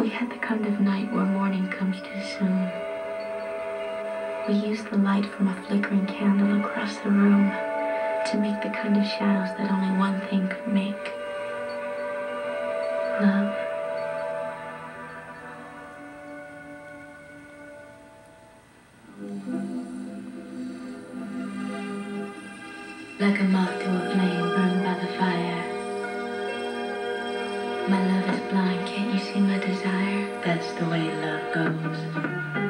We had the kind of night where morning comes too soon. We used the light from a flickering candle across the room to make the kind of shadows that only one thing could make. Love. Like a moth to a flame burned by the fire. My love is blind, can't you see my desire? That's the way love goes.